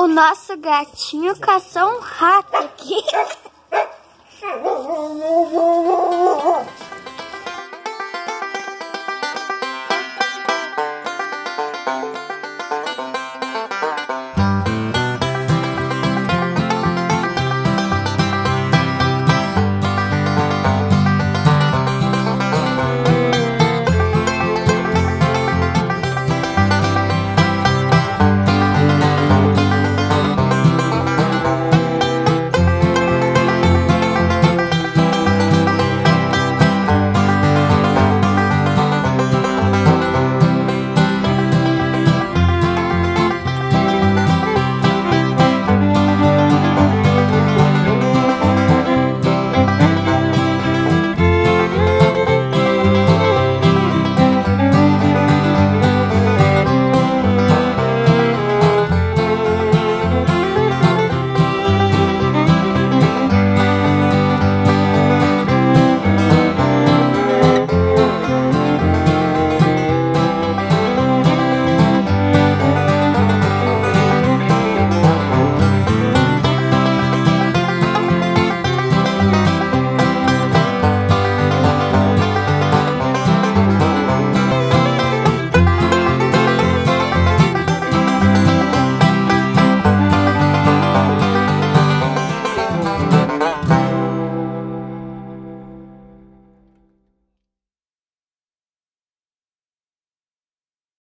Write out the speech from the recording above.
O nosso gatinho caçou um rato aqui.